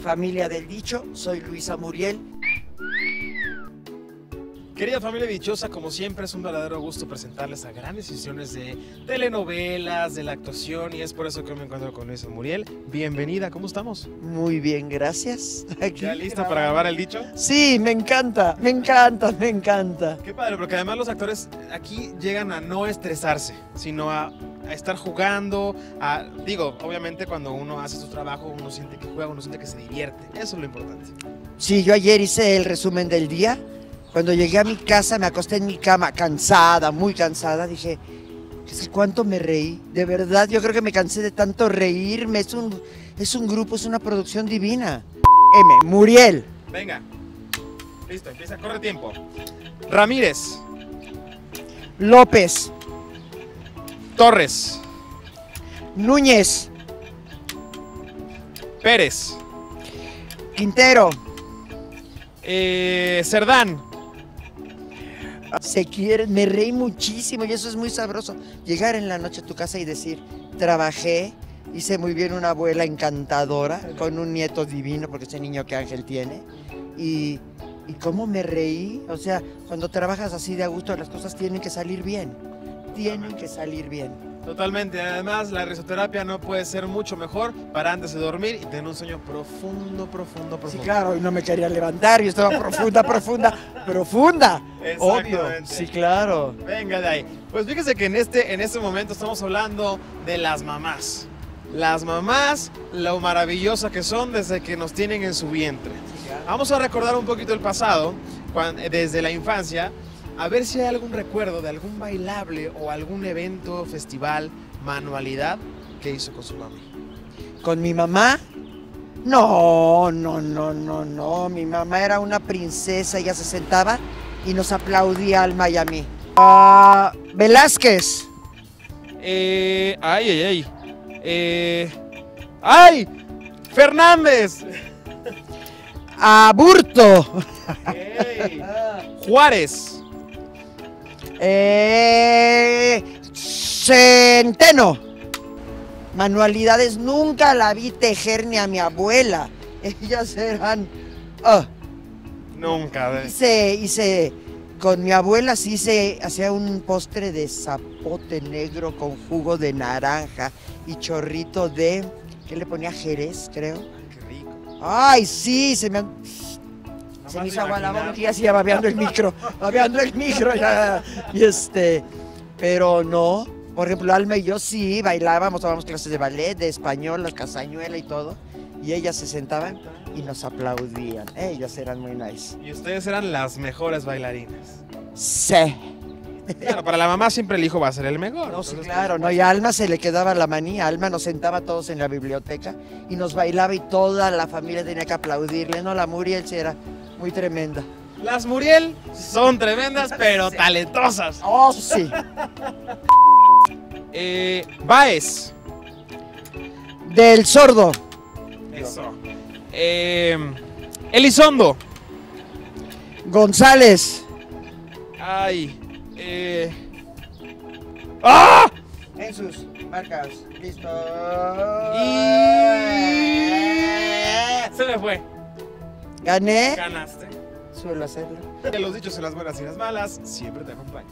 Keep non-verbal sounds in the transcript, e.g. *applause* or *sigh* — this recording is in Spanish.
familia del dicho, soy Luisa Muriel. Querida familia dichosa, como siempre es un verdadero gusto presentarles a grandes sesiones de telenovelas, de la actuación y es por eso que hoy me encuentro con Luisa Muriel. Bienvenida, ¿cómo estamos? Muy bien, gracias. Aquí ¿Ya lista para grabar el dicho? Sí, me encanta, me encanta, me encanta. Qué padre, porque además los actores aquí llegan a no estresarse, sino a, a estar jugando, a, digo, obviamente cuando uno hace su trabajo uno siente que juega, uno siente que se divierte, eso es lo importante. Sí, yo ayer hice el resumen del día. Cuando llegué a mi casa, me acosté en mi cama, cansada, muy cansada. Dije, es que cuánto me reí. De verdad, yo creo que me cansé de tanto reírme. Es un, es un grupo, es una producción divina. M, Muriel. Venga, listo, empieza, corre tiempo. Ramírez, López, Torres, Núñez, Pérez, Quintero. eh, Cerdán, Se quieren, me reí muchísimo y eso es muy sabroso. Llegar en la noche a tu casa y decir, trabajé, hice muy bien una abuela encantadora, con un nieto divino, porque ese niño que Ángel tiene. Y, y cómo me reí. O sea, cuando trabajas así de a gusto, las cosas tienen que salir bien. Tienen que salir bien. Totalmente, además la risoterapia no puede ser mucho mejor para antes de dormir y tener un sueño profundo, profundo, Sí, profundo. claro, y no me quería levantar, yo estaba profunda, profunda, profunda. Obvio. Sí, claro. Venga de ahí. Pues fíjese que en este, en este momento estamos hablando de las mamás. Las mamás, lo maravillosa que son desde que nos tienen en su vientre. Vamos a recordar un poquito el pasado, desde la infancia, a ver si hay algún recuerdo de algún bailable o algún evento, festival, manualidad que hizo con su mami. ¿Con mi mamá? No, no, no, no, no. Mi mamá era una princesa, ella se sentaba y nos aplaudía Alma y a mí. Ah, Velázquez, Eh, ay, ay, ay. Eh, ¡Ay! ¡Fernández! Aburto. Juárez. Eh, Centeno. Manualidades nunca la vi tejer ni a mi abuela. *laughs* Ellas eran... ah, Nunca. Hice, hice, con mi abuela sí se hacía un postre de zapote negro con jugo de naranja y chorrito de, ¿qué le ponía? Jerez, creo. Qué rico. Ay, sí, se me, han- se me hizo agua la boca y así ya babeando el micro, *laughs* babeando el micro ya. Y este, pero no, por ejemplo, Alma y yo sí bailábamos, tomábamos clases de ballet, de español, la casañuela y todo. Y ellas se sentaban y nos aplaudían. Ellas eran muy nice. Y ustedes eran las mejores bailarinas. Sí. Claro, para la mamá siempre el hijo va a ser el mejor. No, sí, claro, no, y a Alma se le quedaba la manía. Alma nos sentaba todos en la biblioteca y nos bailaba y toda la familia tenía que aplaudirle. No, la Muriel sí era muy tremenda. Las Muriel son tremendas, pero talentosas. Oh, sí. *laughs* Eh, Baez. Del sordo. Eso. Eh, Elizondo. González. Ay. Eh. ¡Ah! En sus marcas. Listo. Y. Se me fue. Gané. Ganaste. Suelo hacerlo. Que los dichos en las buenas y las malas siempre te acompañan.